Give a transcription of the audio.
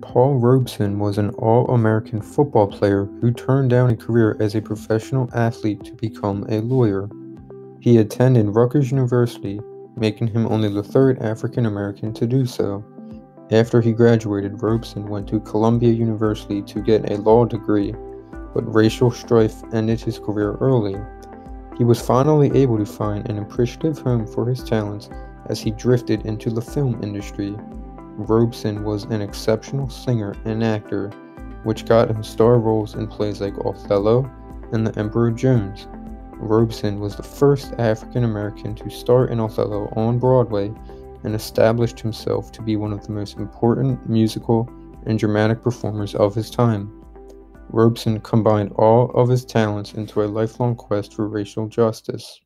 Paul Robeson was an All American football player who turned down a career as a professional athlete to become a lawyer. He attended Rutgers University, making him only the third African American to do so. After he graduated, Robeson went to Columbia University to get a law degree, but racial strife ended his career early. He was finally able to find an appreciative home for his talents as he drifted into the film industry. Robeson was an exceptional singer and actor, which got him star roles in plays like Othello and The Emperor Jones. Robeson was the first African American to star in Othello on Broadway and established himself to be one of the most important musical and dramatic performers of his time. Robeson combined all of his talents into a lifelong quest for racial justice.